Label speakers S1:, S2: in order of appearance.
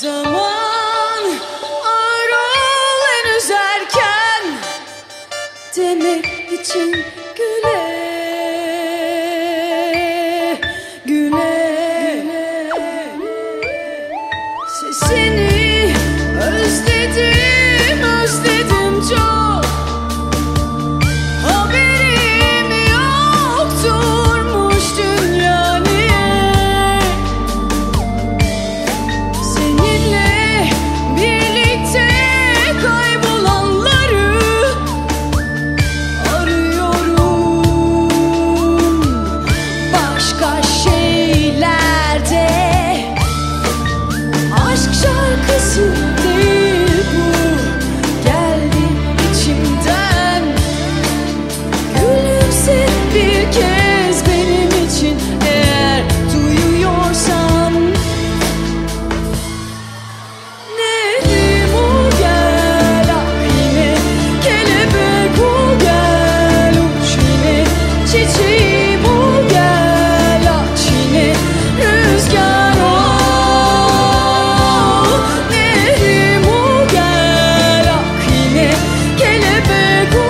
S1: Zaman ağır ol henüz erken Demek için güle Güle. Sesini özledim herkes benim için eğer duyuyorsan. Nehrim o gel ah yine kelebek o gel uç yine çiçeğim o gel aç yine rüzgar o. Nehrim o gel ah yine kelebek o